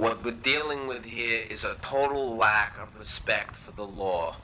What we're dealing with here is a total lack of respect for the law.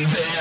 'Em and